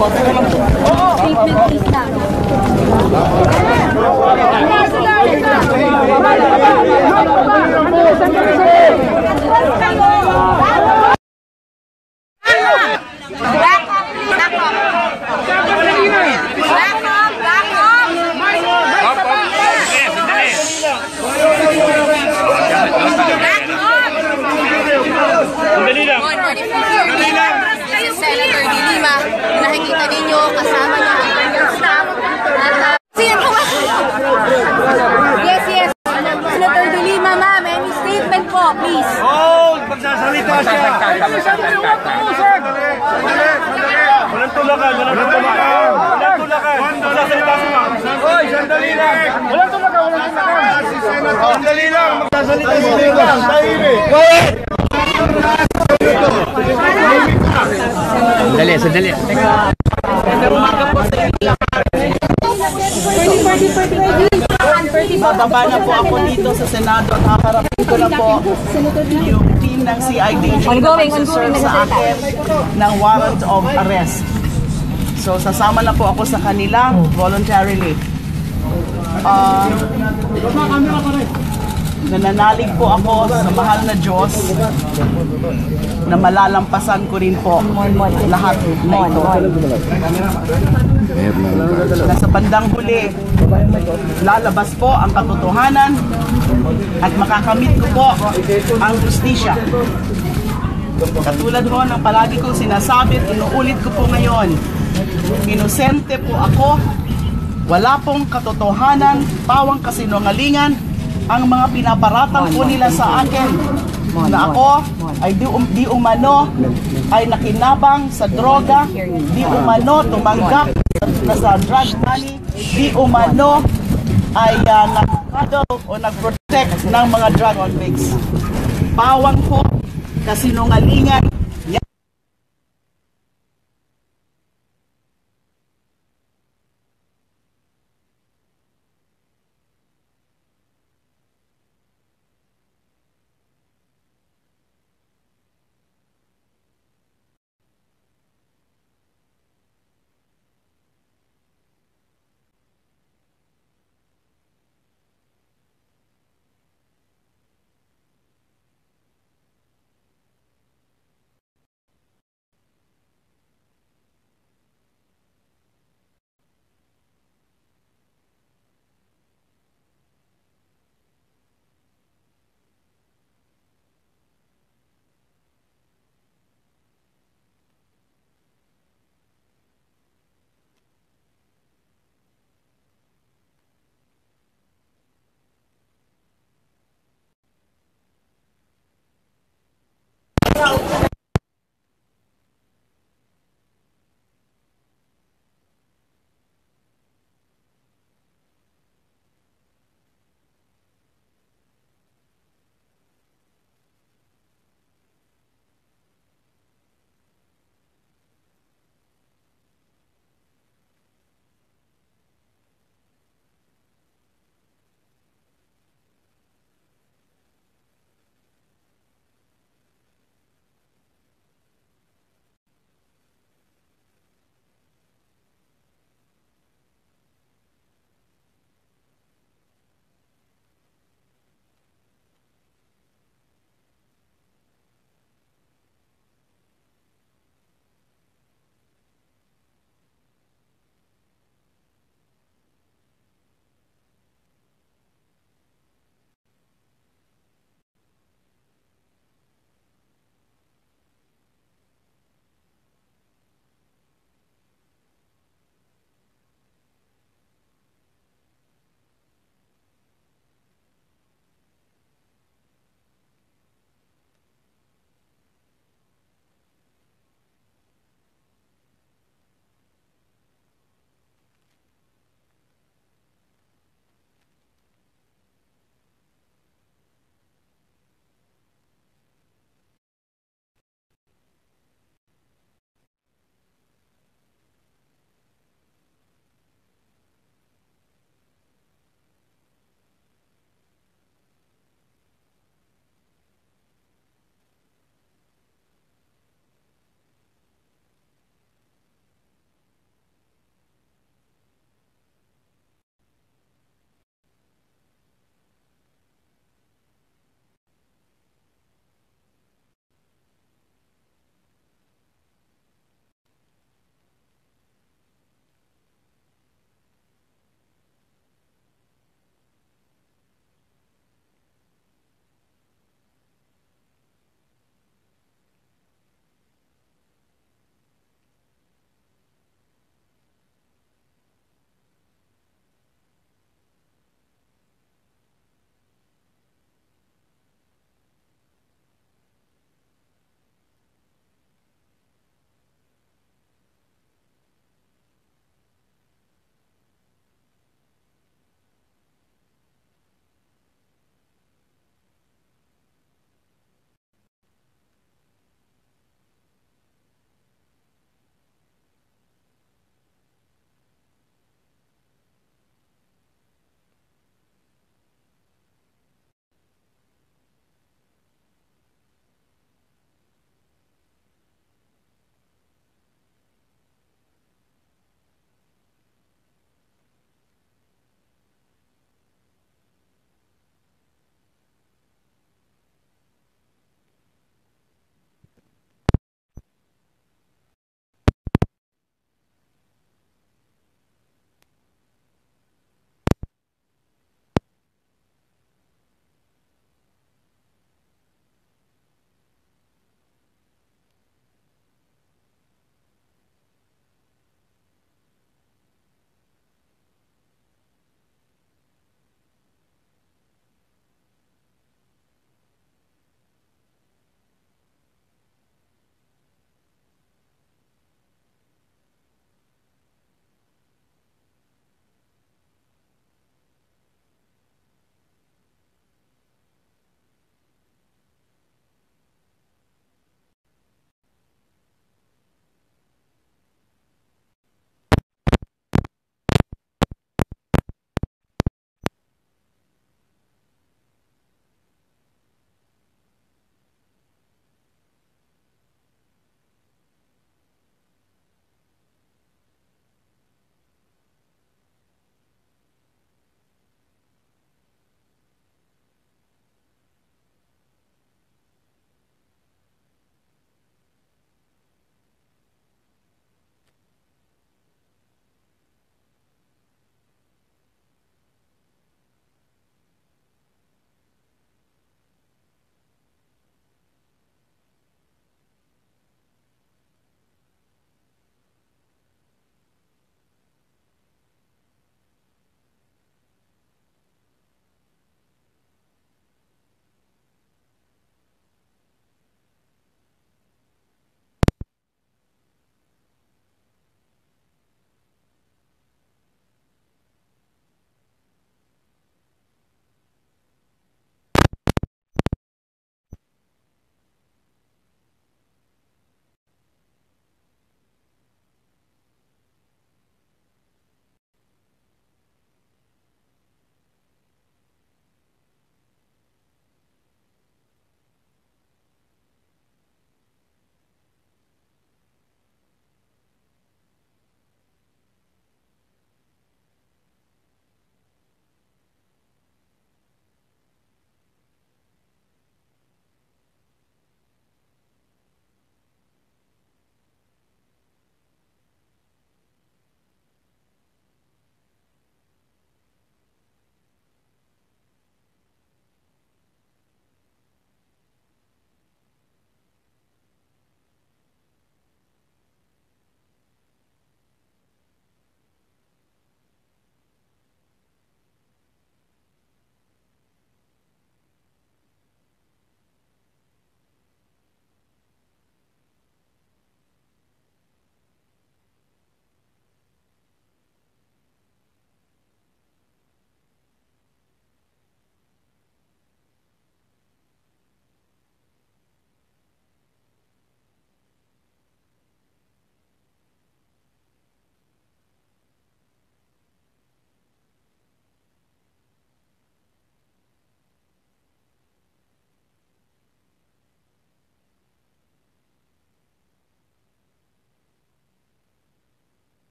কথা Sandali lang. Magsasalita si ma'am. Tahimik. Sandali, sandali. Bababa na po ako dito sa Senado at haharapin ko na po yung team ng CIDG na magsuserve sa akin ng warrant of arrest. So sasama na po ako sa kanila voluntarily. Ah, nananalig po ako sa mahal na Diyos na malalampasan ko rin po lahat na ito. Na sa bandang huli, lalabas po ang katotohanan at makakamit ko po ang justisya. Katulad ho ng palagi kong sinasabi inuulit ko po ngayon, inosente po ako, wala pong katotohanan, pawang kasinungalingan, ang mga pinaparatang po nila sa akin. Na ako ay di, um, di umano ay nakinabang sa droga, di umano tumanggap na sa drug money, di umano ay uh, nag-cuddle o nag-protect ng mga drug addicts. Pawang po, kasinungalingan,